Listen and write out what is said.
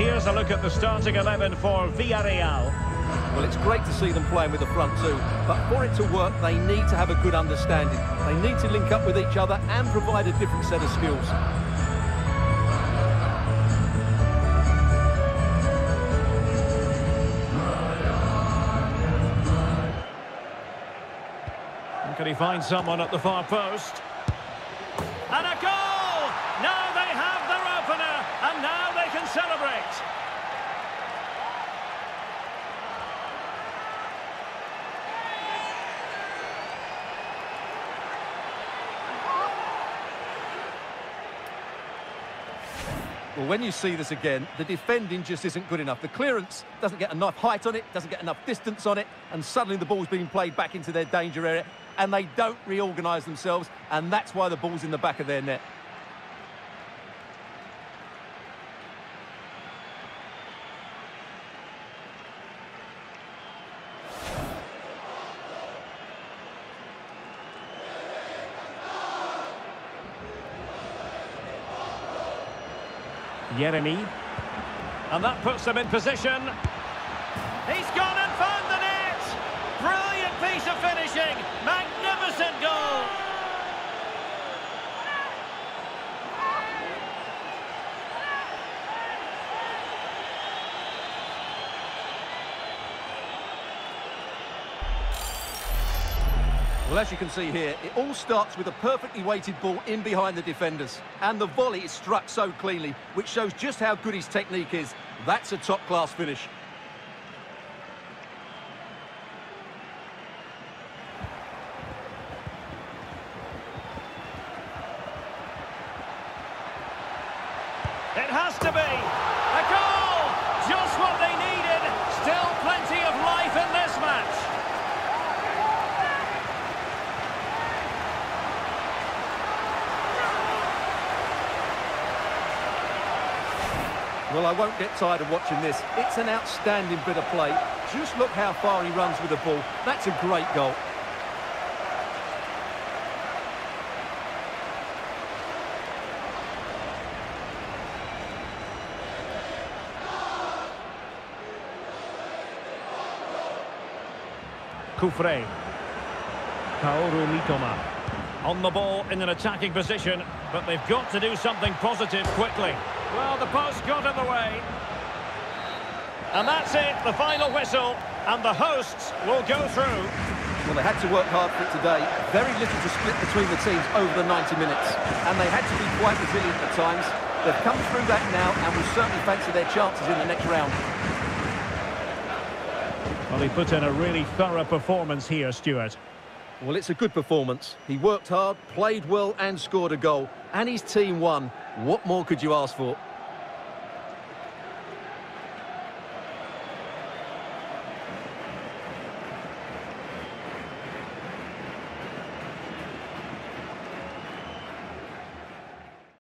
here's a look at the starting 11 for Villarreal. Well, it's great to see them playing with the front two, but for it to work, they need to have a good understanding. They need to link up with each other and provide a different set of skills. Can he find someone at the far post? And a goal! Now they have their opener, and now they can celebrate. Well, when you see this again, the defending just isn't good enough. The clearance doesn't get enough height on it, doesn't get enough distance on it, and suddenly the ball's being played back into their danger area, and they don't reorganise themselves, and that's why the ball's in the back of their net. Yeremy. And that puts them in position. He's gone and found the net! Brilliant piece of finishing! Magnificent goal! Well, as you can see here, it all starts with a perfectly weighted ball in behind the defenders. And the volley is struck so cleanly, which shows just how good his technique is. That's a top-class finish. It has to be! A goal! Just what they needed! Still plenty of life in this match! Well, I won't get tired of watching this. It's an outstanding bit of play. Just look how far he runs with the ball. That's a great goal. Kufre. Kaoru Mitoma. On the ball in an attacking position, but they've got to do something positive quickly. Well, the post got in the way. And that's it, the final whistle, and the hosts will go through. Well, they had to work hard for it today. Very little to split between the teams over the 90 minutes. And they had to be quite resilient at times. They've come through that now and will certainly fancy their chances in the next round. Well, he put in a really thorough performance here, Stuart. Well, it's a good performance. He worked hard, played well and scored a goal. And his team won. What more could you ask for?